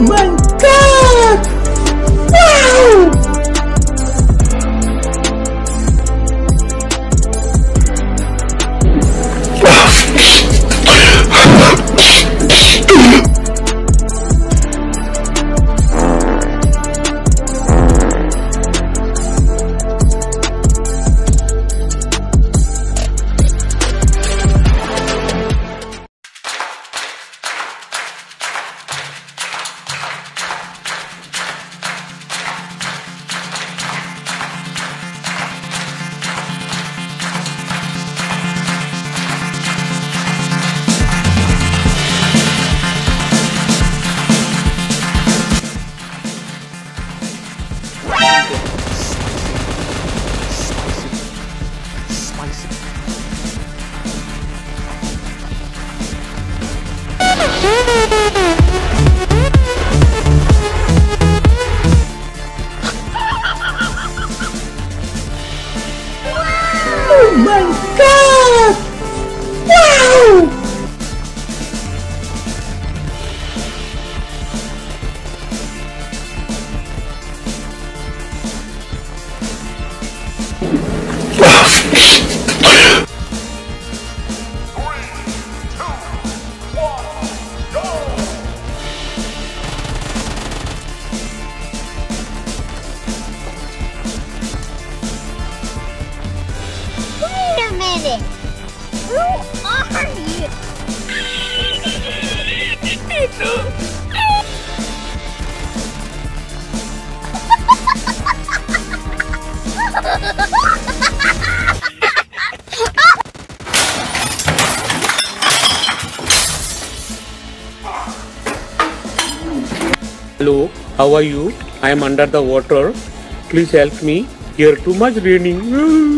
my Oh my minute. Who are you? Hello, how are you? I am under the water. Please help me. Here too much raining.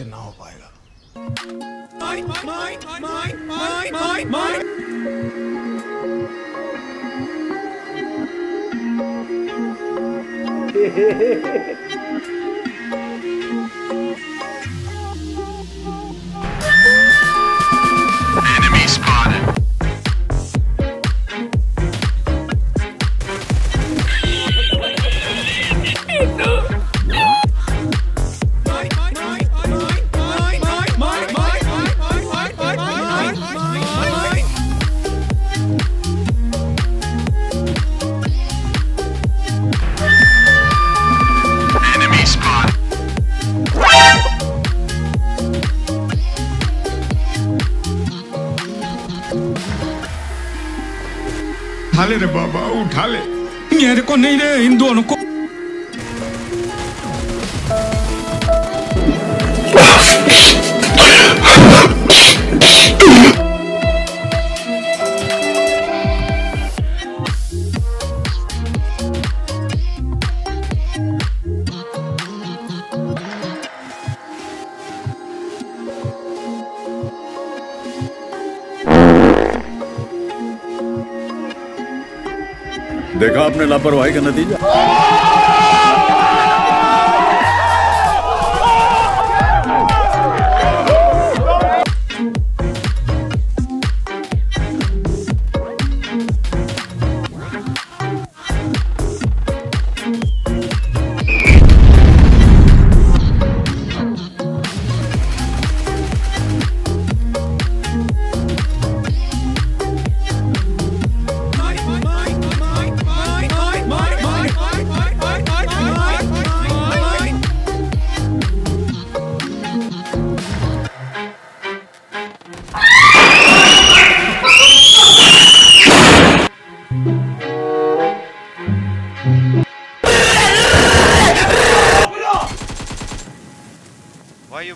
तुमसे ना हो पाएगा उठा ले रे बाबा उठा ले मेरे को नहीं रे इन दोनों को। देखा आपने लापरवाही का नतीजा?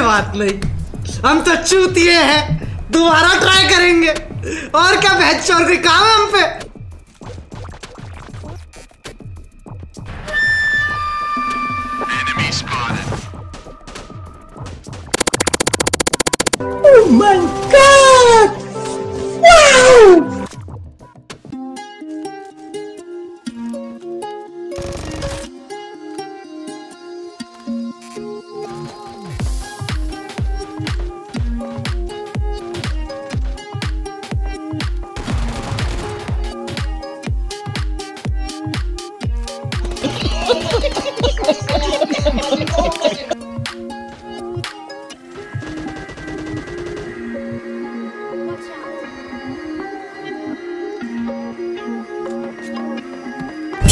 कोई बात नहीं। हम तो चूतिए हैं। दोबारा ट्राई करेंगे। और क्या बहच और कोई काम है हम पे? Oh my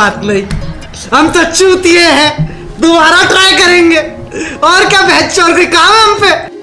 बात नहीं। हम तो चूतिए हैं। दोबारा ट्राई करेंगे। और क्या बेहतर चोर काम हम पे?